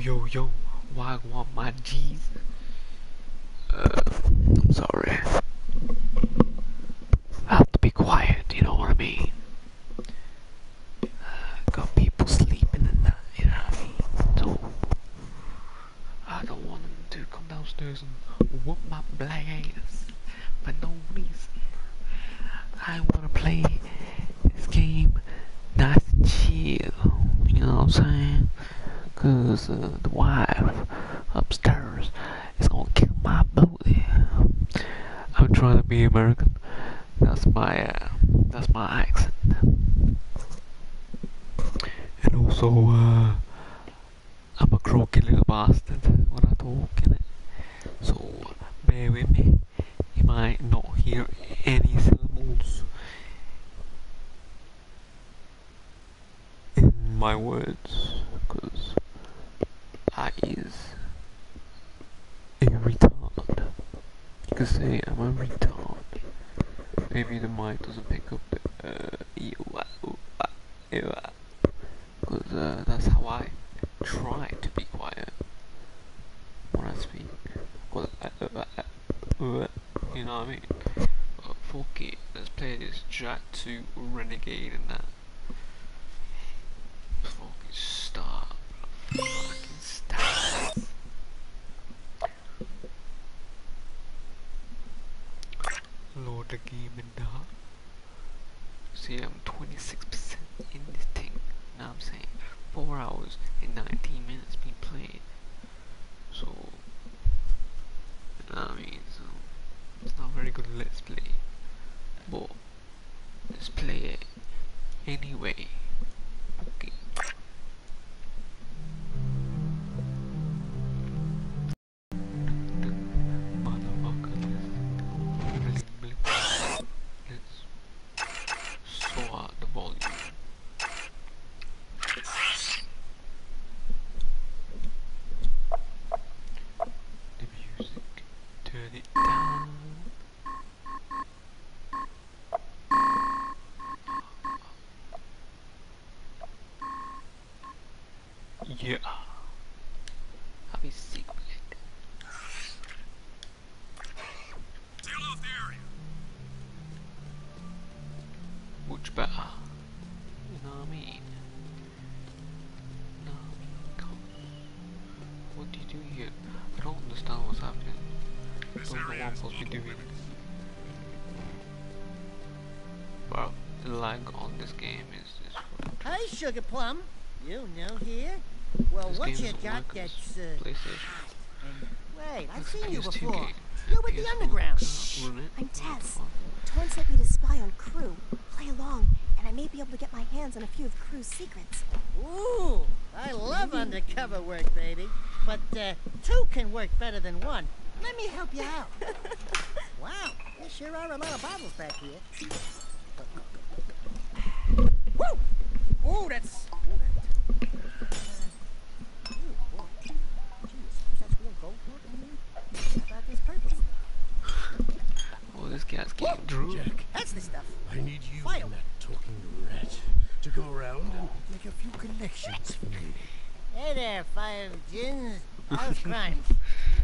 yo, yo, Wagwan, my G's. Uh, I'm sorry. I have to be quiet, you know what I mean? Uh, got people sleeping in that, you know what I mean? So, I don't want them to come downstairs and whoop my black ass for no reason. I want to play this game nice and chill, you know what I'm saying? Cause uh, the wife upstairs is gonna kill my booty. I'm trying to be American. That's my uh, that's my accent. And also, uh, I'm a croaky little bastard when I talk in it. So bear with me. You might not hear any syllables in my words, because I is a retard. You could say I'm a retard. Maybe the mic doesn't pick up uh, because uh, that's how I try to be quiet when I speak. 'Cause I- uh, uh, uh, you know what I mean? But fuck it, let's play this Jak 2 Renegade and that. Fucking stop. Fucking. Load the game in the See, I'm 26% in this thing. Now I'm saying 4 hours Yeah. Have a secret. Seal off the area. Much better. You know what I mean? No, I mean, come. What do you do here? I don't understand what's happening. I don't know what I'm supposed to be doing. limits. Wow, the lag on this game is, is fucked. Hi, Sugar Plum. You new here? Well, This what game you got work that's, this uh... PlayStation. and- Wait, I've seen you PS2 before. game. You're with the PS4 underground. can't run it. I'm Tess. fuck? Torn sent me to spy on Krew. Play along, and I may be able to get my hands on a few of Krew's secrets. Ooh, I love undercover work, baby. But, uh, two can work better than one. Let me help you out. wow, there sure are a lot of bottles back here. Woo! Ooh, that's... Ooh, that... Uh, ooh, boy. Gee, suppose that's real gold work in here? How about this purple stuff? Oh, this guy's getting drunk. Jak, That's the stuff. I need you File. and that talking rat to go around and make a few connections for me. Hey there, five gins. How's crime?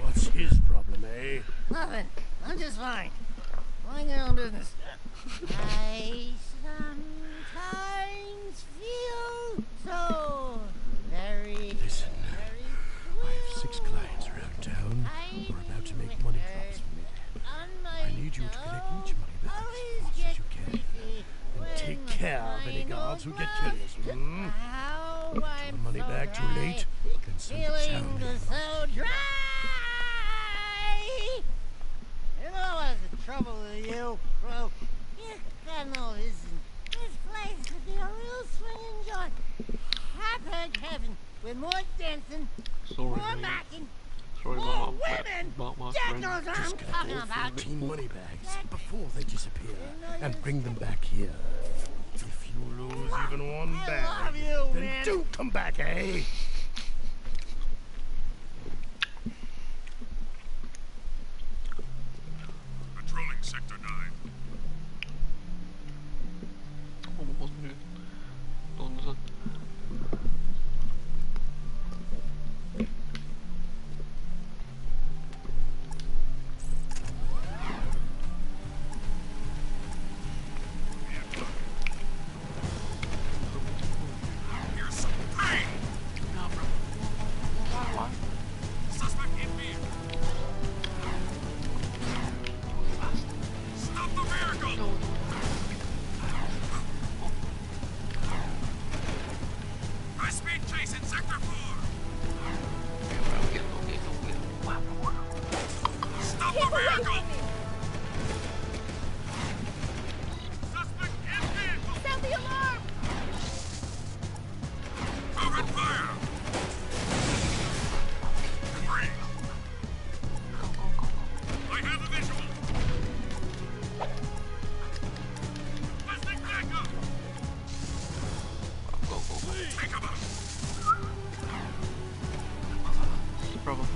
What's his problem, eh? Nothing. I'm just fine. Mind your own business. I sometimes feel so very, Listen, very I have six clients around town who are about to make money drops for me. I need you to collect each money back as fast as you can. And take care of any guards who get curious. Hmm? How Get I'm money so back too late, then send it Feeling sound. just so dry. You know what's the trouble with you, Crow? You got no vision. This place could be a real swinging joint. Hot heaven with more dancing, Sorry, more mate. backing, Sorry more about my, women. about my Jak knows what I'm Just get talking all about. 14 money bags before they disappear and bring them back here. You lose even one bag, you, then man. don't come back, eh?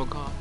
forgot.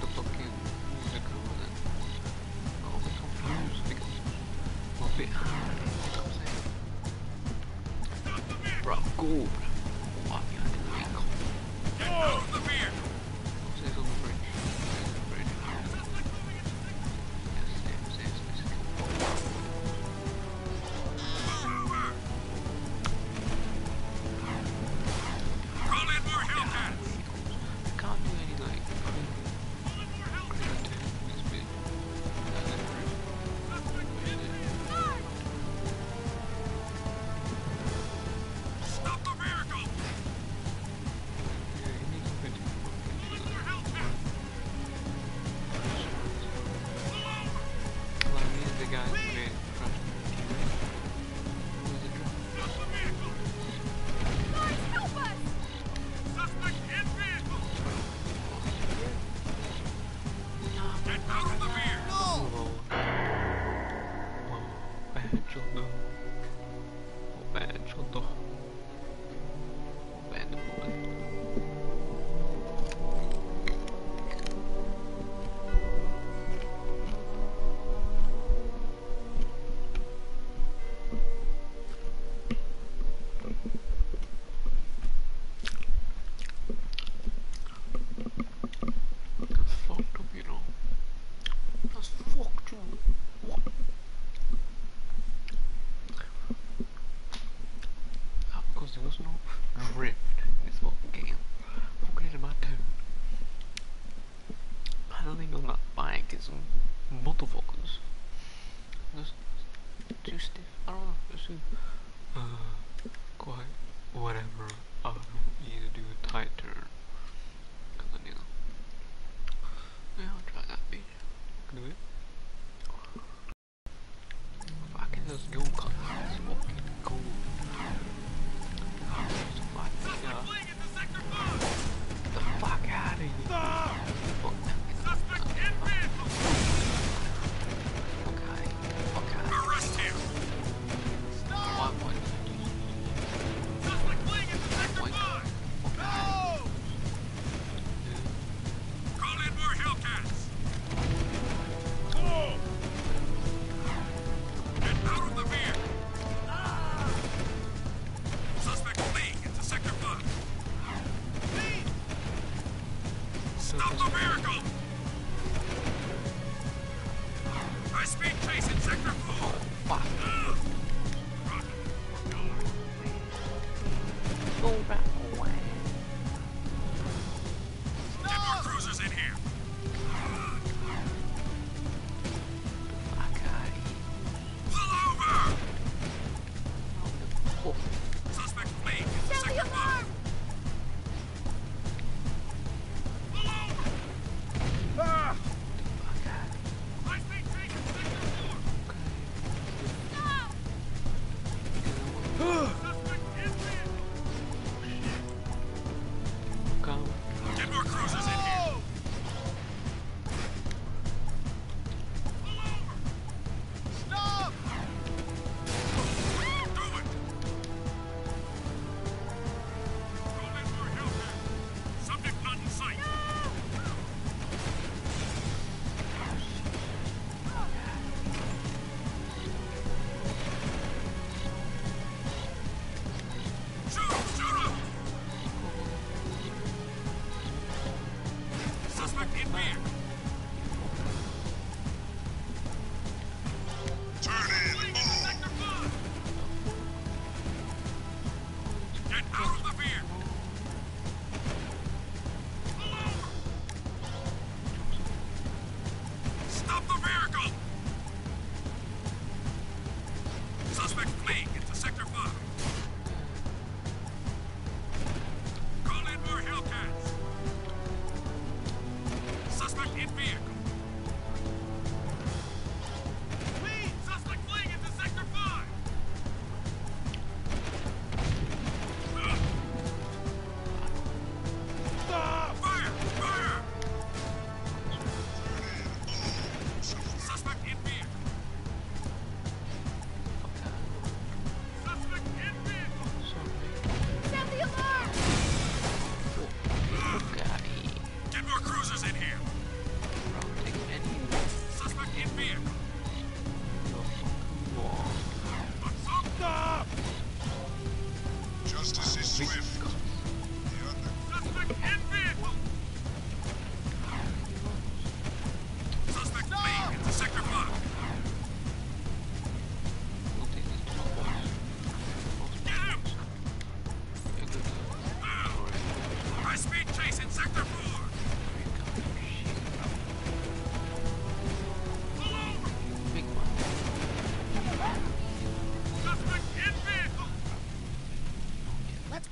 Go back away.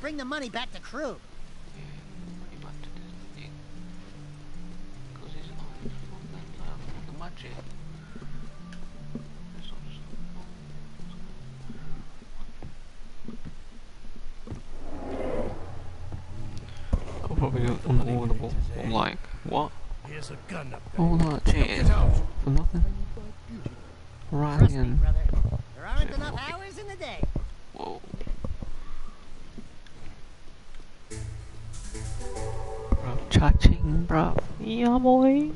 Bring the money back to Krew. Probably unavoidable. I'm like, what? Here's a gun up there. Oh, For nothing. Ryan. There aren't enough hours in the day. Whoa. Cha-ching, bro. Yeah, boy.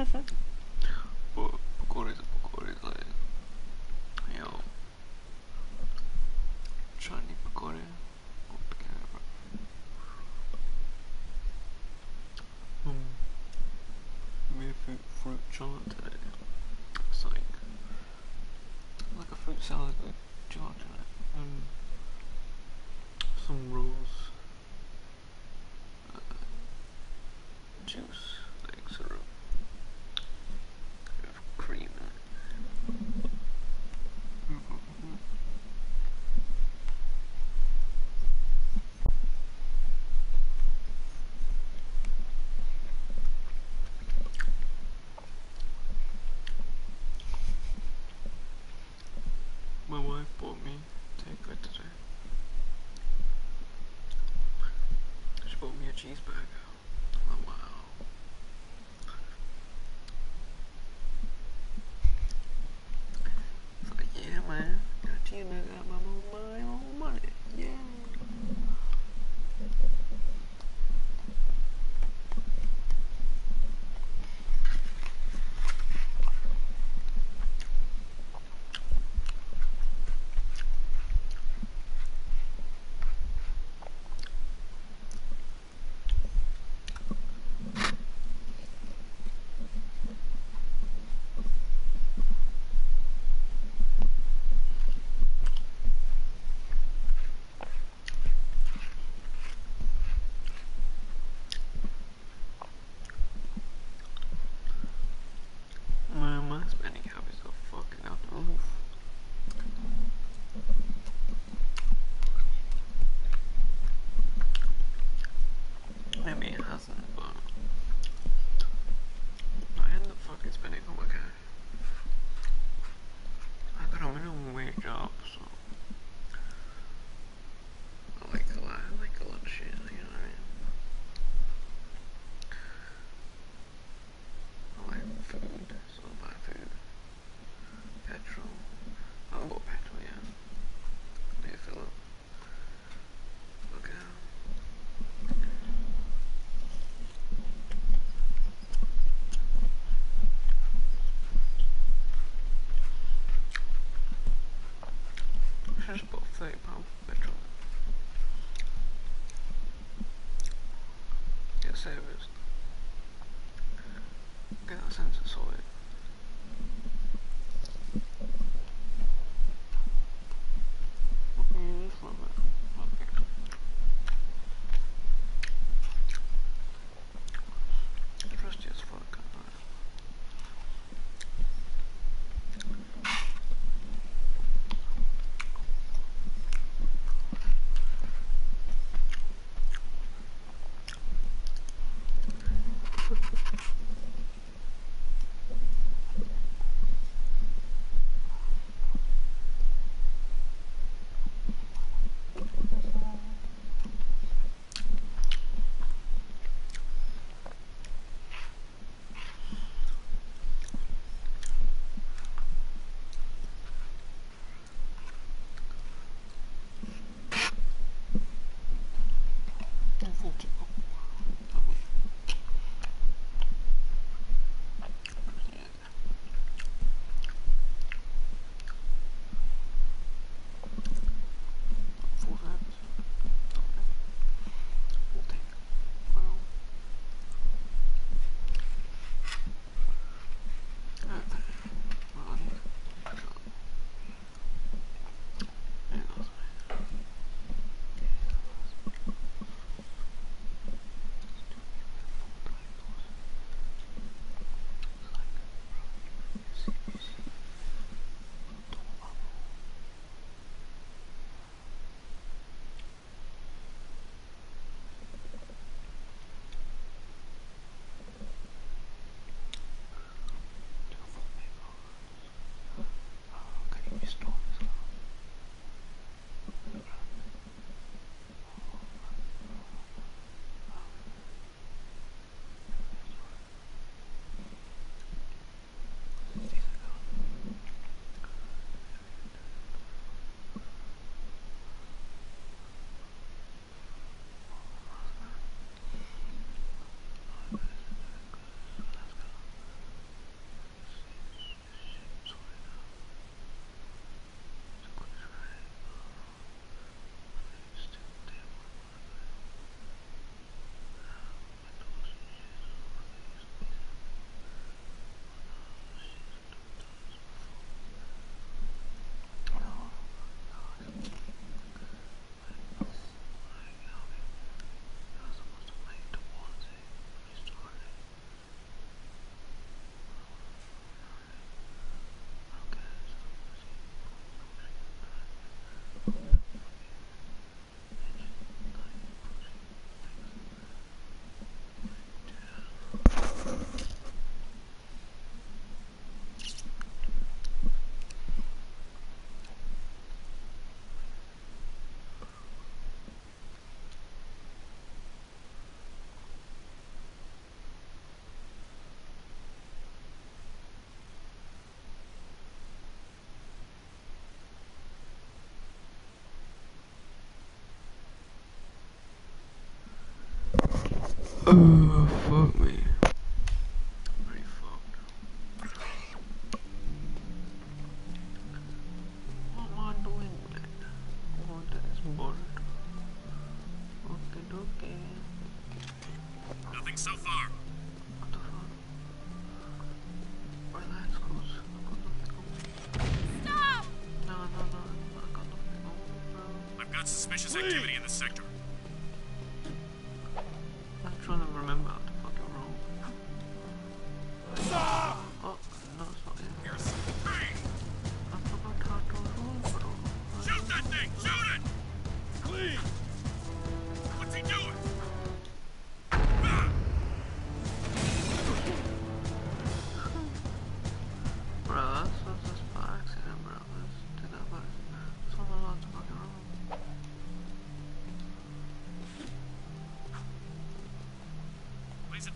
Pokori pokori Yo. Chani pokori. Um. Me fruit fruit salad today. It's like like a fruit salad with jarred in it and some rolls. Uh, juice. my wife bought me takeaway today. She bought me a cheeseburger. Servers. Get our sensors. Ooh.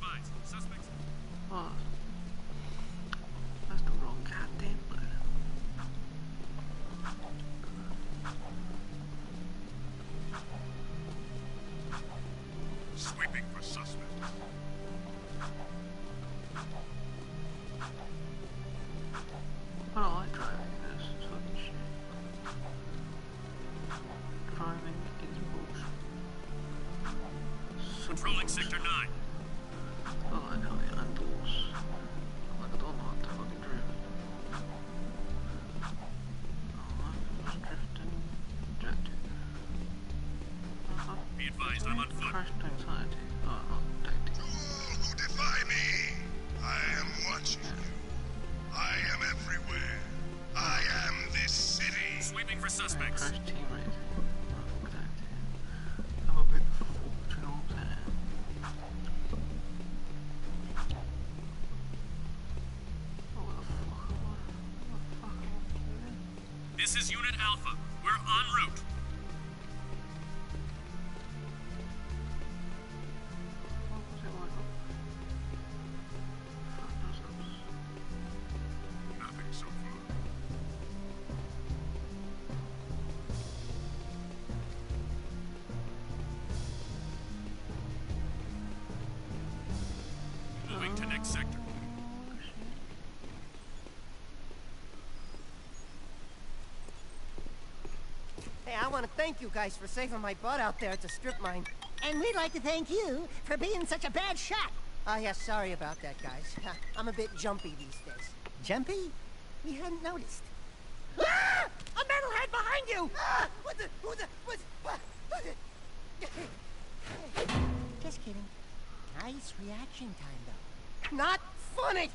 Please advise. Suspects. Ah. What? That's the wrong goddamn button. Sweeping for suspects. I don't like driving this fucking shit. Driving is bullshit. Controlling is Unit Alpha. We're en route. Moving to next sector. Hey, I want to thank you guys for saving my butt out there at the strip mine. And we'd like to thank you for being such a bad shot. Oh, yeah, sorry about that, guys. I'm a bit jumpy these days. Jumpy? We hadn't noticed. Ah! A metalhead behind you! Ah! What the? Who the? What? What? what the- Just kidding. Nice reaction time, though. Not funny!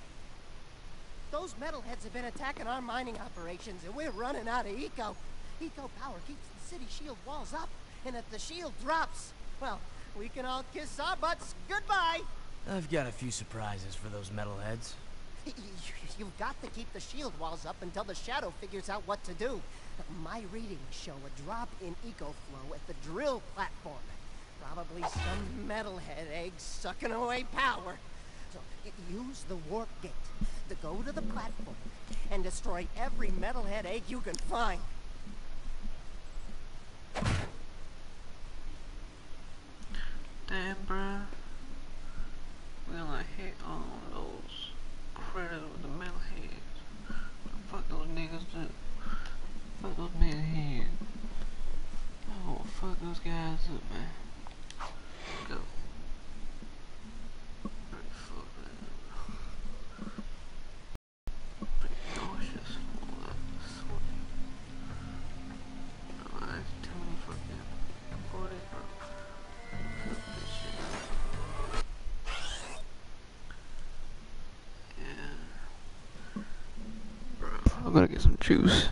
Those metalheads have been attacking our mining operations, and we're running out of eco. Eco power keeps city shield walls up, and if the shield drops, well, we can all kiss our butts goodbye. I've got a few surprises for those metalheads. You've got to keep the shield walls up until the shadow figures out what to do. My readings show a drop in eco flow at the drill platform. Probably some metalhead egg sucking away power. So use the warp gate to go to the platform and destroy every metalhead egg you can find. Damn, some juice.